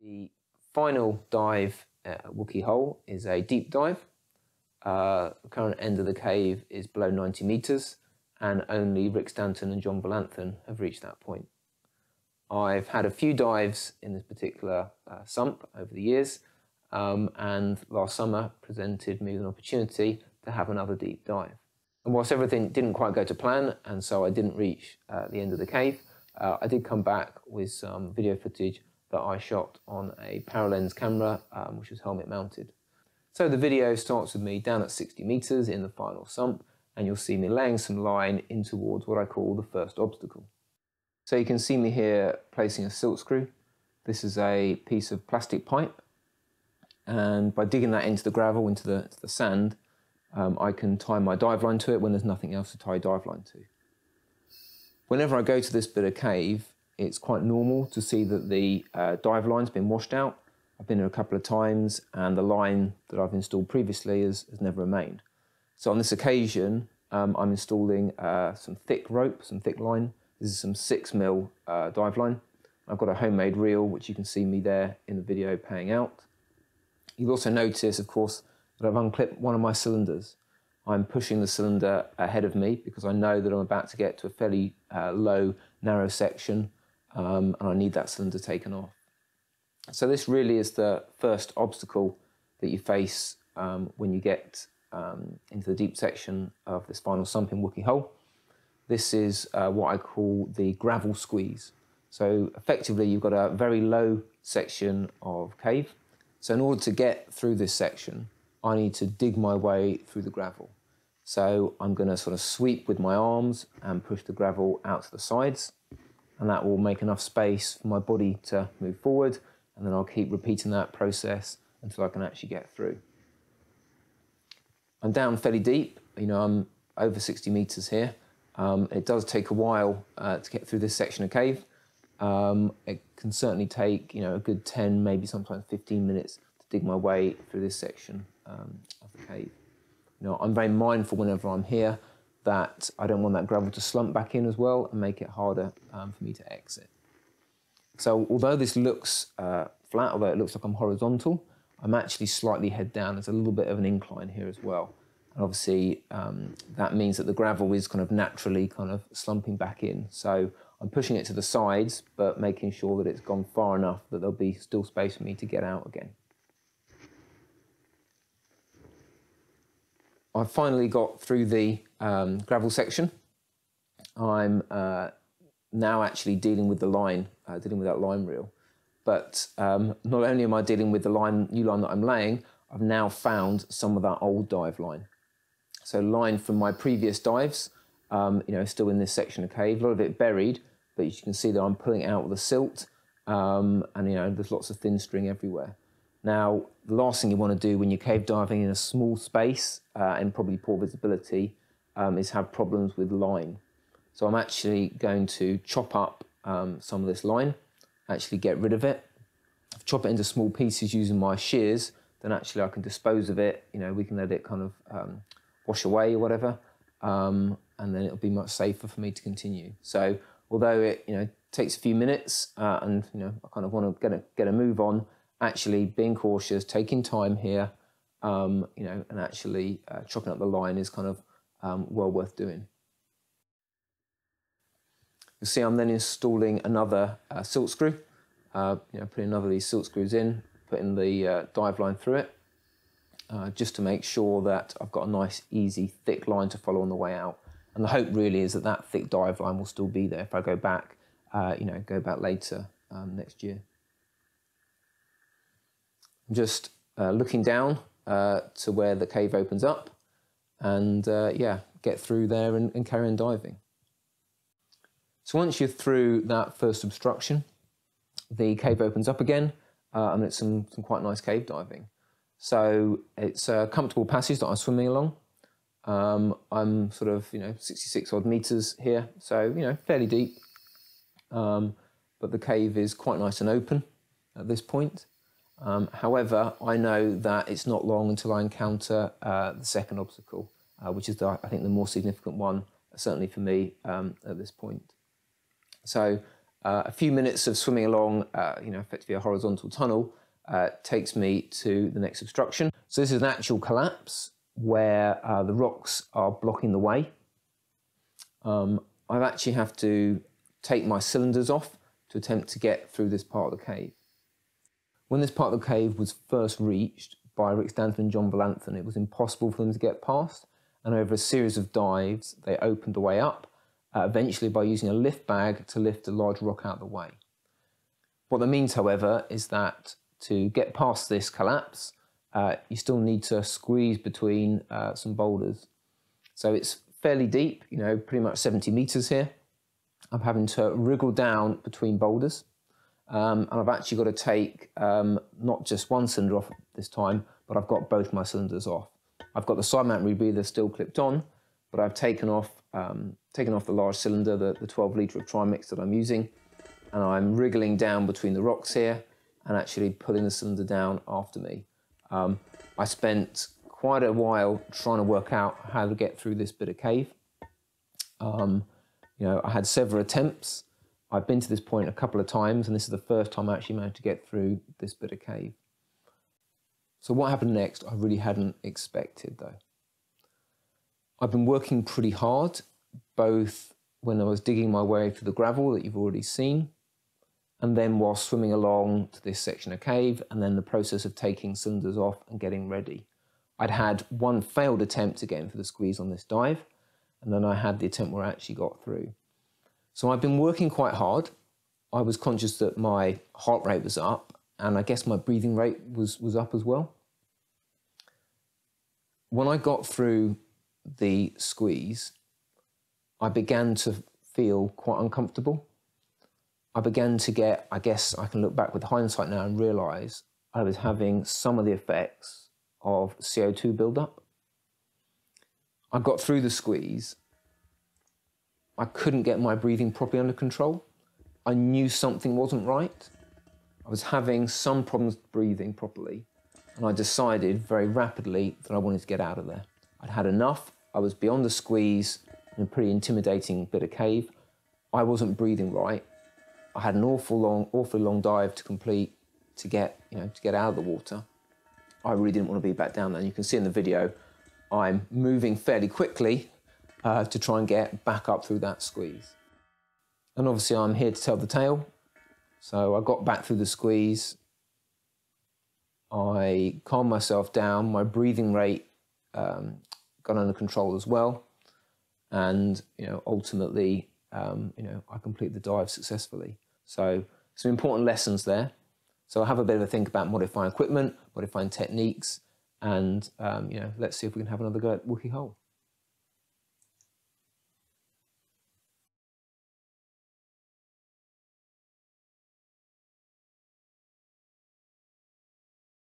The final dive at Wookey Hole is a deep dive. Uh, the current end of the cave is below 90 metres and only Rick Stanton and John Volanthen have reached that point. I've had a few dives in this particular uh, sump over the years um, and last summer presented me with an opportunity to have another deep dive. And whilst everything didn't quite go to plan and so I didn't reach uh, the end of the cave, uh, I did come back with some video footage that I shot on a Paralenz camera, um, which was helmet mounted. So the video starts with me down at 60 metres in the final sump, and you'll see me laying some line in towards what I call the first obstacle. So you can see me here placing a silt screw. This is a piece of plastic pipe, and by digging that into the gravel, into the, the sand, um, I can tie my dive line to it when there's nothing else to tie a dive line to. Whenever I go to this bit of cave, it's quite normal to see that the uh, dive line's been washed out. I've been here a couple of times and the line that I've installed previously has, has never remained. So on this occasion, um, I'm installing uh, some thick rope, some thick line. This is some six mil uh, dive line. I've got a homemade reel, which you can see me there in the video paying out. You'll also notice, of course, that I've unclipped one of my cylinders. I'm pushing the cylinder ahead of me because I know that I'm about to get to a fairly uh, low, narrow section um, and I need that cylinder taken off. So this really is the first obstacle that you face um, when you get um, into the deep section of this final sump in Wookey Hole. This is uh, what I call the gravel squeeze. So effectively you've got a very low section of cave. So in order to get through this section, I need to dig my way through the gravel. So I'm going to sort of sweep with my arms and push the gravel out to the sides and that will make enough space for my body to move forward and then I'll keep repeating that process until I can actually get through. I'm down fairly deep, you know, I'm over 60 meters here. Um, it does take a while uh, to get through this section of cave. Um, it can certainly take, you know, a good 10, maybe sometimes 15 minutes to dig my way through this section um, of the cave. You know, I'm very mindful whenever I'm here that I don't want that gravel to slump back in as well and make it harder um, for me to exit. So although this looks uh, flat, although it looks like I'm horizontal, I'm actually slightly head down. There's a little bit of an incline here as well. And obviously um, that means that the gravel is kind of naturally kind of slumping back in. So I'm pushing it to the sides, but making sure that it's gone far enough that there'll be still space for me to get out again. I've finally got through the um, gravel section. I'm uh, now actually dealing with the line, uh, dealing with that line reel. But um, not only am I dealing with the line, new line that I'm laying, I've now found some of that old dive line. So line from my previous dives, um, you know, still in this section of cave, a lot of it buried, but you can see that I'm pulling out with silt, um, and you know, there's lots of thin string everywhere. Now, the last thing you want to do when you're cave diving in a small space uh, and probably poor visibility um, is have problems with line. So I'm actually going to chop up um, some of this line, actually get rid of it, chop it into small pieces using my shears, then actually I can dispose of it, you know, we can let it kind of um, wash away or whatever, um, and then it'll be much safer for me to continue. So although it, you know, takes a few minutes uh, and, you know, I kind of want to get a, get a move on, actually being cautious, taking time here, um, you know, and actually uh, chopping up the line is kind of um, well worth doing. You see I'm then installing another uh, silt screw, uh, you know, putting another of these silt screws in, putting the uh, dive line through it, uh, just to make sure that I've got a nice, easy, thick line to follow on the way out. And the hope really is that that thick dive line will still be there if I go back, uh, you know, go back later um, next year I'm just uh, looking down to where the cave opens up and uh, yeah, get through there and, and, carry on diving. So once you're through that first obstruction, the cave opens up again uh, and it's some, some quite nice cave diving. So it's a comfortable passage that I'm swimming along. Um, I'm sort of, you know, 66 odd meters here, so, you know, fairly deep. Um, but the cave is quite nice and open at this point. Um, however, I know that it's not long until I encounter uh, the second obstacle, uh, which is, the, I think, the more significant one, certainly for me um, at this point. So Uh, a few minutes of swimming along, uh, you know, effectively a horizontal tunnel, uh, takes me to the next obstruction. So this is an actual collapse where uh, the rocks are blocking the way. Um, I actually have to take my cylinders off to attempt to get through this part of the cave. When this part of the cave was first reached by Rick Stanton and John Volanthen, it was impossible for them to get past, and over a series of dives, they opened the way up, uh, eventually by using a lift bag to lift a large rock out of the way. What that means, however, is that to get past this collapse, uh, you still need to squeeze between uh, some boulders. So it's fairly deep, you know, pretty much 70 meters here. I'm having to wriggle down between boulders. Um, and I've actually got to take um, not just one cylinder off this time, but I've got both my cylinders off. I've got the side mount rebreather still clipped on, but I've taken off, um, taken off the large cylinder, the, the 12 litre of Trimix that I'm using, and I'm wriggling down between the rocks here and actually pulling the cylinder down after me. Um, I spent quite a while trying to work out how to get through this bit of cave. Um, you know, I had several attempts. I've been to this point a couple of times, and this is the first time I actually managed to get through this bit of cave. So what happened next, I really hadn't expected though. I've been working pretty hard, both when I was digging my way through the gravel that you've already seen, and then while swimming along to this section of cave, and then the process of taking cylinders off and getting ready. I'd had one failed attempt again for the squeeze on this dive, and then I had the attempt where I actually got through. So I've been working quite hard. I was conscious that my heart rate was up, and I guess my breathing rate was, was up as well. When I got through the squeeze, I began to feel quite uncomfortable. I began to get, I guess I can look back with hindsight now and realize I was having some of the effects of CO2 buildup. I got through the squeeze I couldn't get my breathing properly under control. I knew something wasn't right. I was having some problems breathing properly, and I decided very rapidly that I wanted to get out of there. I'd had enough. I was beyond the squeeze in a pretty intimidating bit of cave. I wasn't breathing right. I had an awful long, awfully long dive to complete to get, you know, to get out of the water. I really didn't want to be back down there. And you can see in the video, I'm moving fairly quickly uh, to try and get back up through that squeeze. And obviously I'm here to tell the tale. So I got back through the squeeze. I calmed myself down. My breathing rate um, got under control as well. And, you know, ultimately, um, you know, I completed the dive successfully. So some important lessons there. So I have a bit of a think about modifying equipment, modifying techniques, and, um, you know, let's see if we can have another go at Wookey Hole.